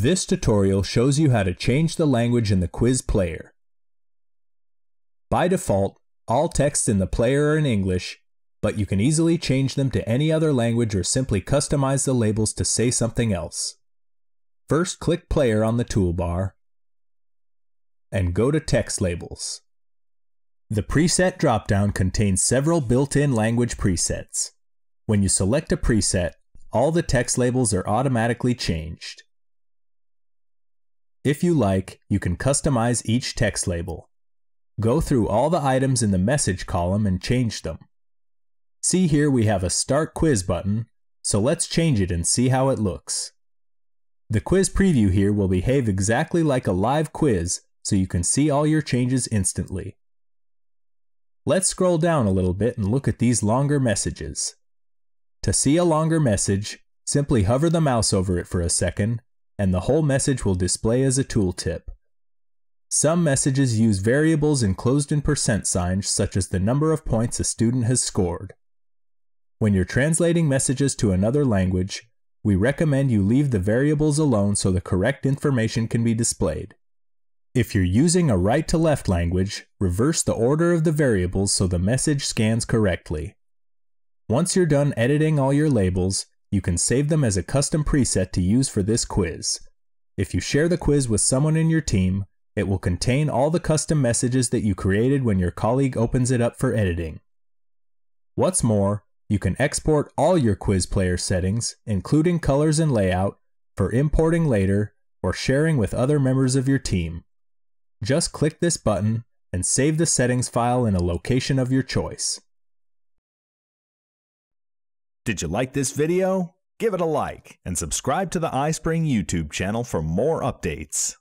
This tutorial shows you how to change the language in the quiz player. By default, all texts in the player are in English, but you can easily change them to any other language or simply customize the labels to say something else. First click Player on the toolbar and go to Text Labels. The preset dropdown contains several built-in language presets. When you select a preset, all the text labels are automatically changed. If you like, you can customize each text label. Go through all the items in the message column and change them. See here we have a Start Quiz button, so let's change it and see how it looks. The quiz preview here will behave exactly like a live quiz, so you can see all your changes instantly. Let's scroll down a little bit and look at these longer messages. To see a longer message, simply hover the mouse over it for a second and the whole message will display as a tooltip. Some messages use variables enclosed in percent signs such as the number of points a student has scored. When you're translating messages to another language, we recommend you leave the variables alone so the correct information can be displayed. If you're using a right-to-left language, reverse the order of the variables so the message scans correctly. Once you're done editing all your labels, you can save them as a custom preset to use for this quiz. If you share the quiz with someone in your team, it will contain all the custom messages that you created when your colleague opens it up for editing. What's more, you can export all your quiz player settings, including colors and layout, for importing later or sharing with other members of your team. Just click this button and save the settings file in a location of your choice. Did you like this video? Give it a like and subscribe to the iSpring YouTube channel for more updates.